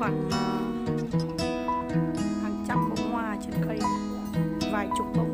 khoảng ờ, hàng trăm bông hoa trên cây vài chục bông